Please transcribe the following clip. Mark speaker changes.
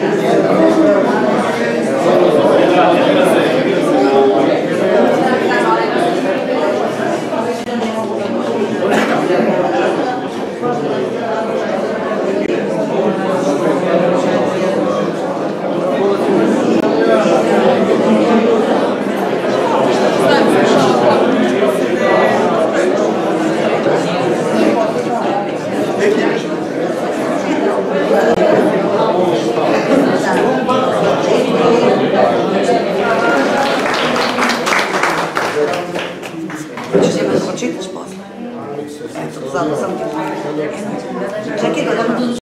Speaker 1: Yes. Ćeš imati počitaš posle? Eto, zato sam ti...